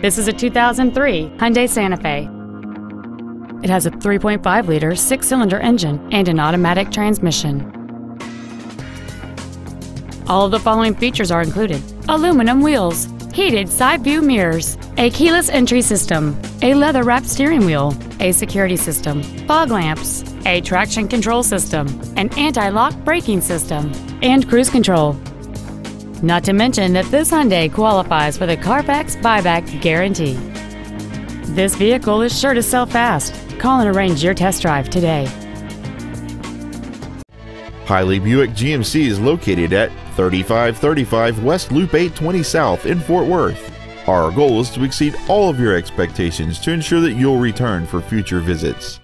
This is a 2003 Hyundai Santa Fe. It has a 3.5-liter six-cylinder engine and an automatic transmission. All of the following features are included. Aluminum wheels, heated side view mirrors, a keyless entry system, a leather-wrapped steering wheel, a security system, fog lamps, a traction control system, an anti-lock braking system, and cruise control. Not to mention that this Hyundai qualifies for the Carfax buyback guarantee. This vehicle is sure to sell fast. Call and arrange your test drive today. Hiley Buick GMC is located at 3535 West Loop 820 South in Fort Worth. Our goal is to exceed all of your expectations to ensure that you'll return for future visits.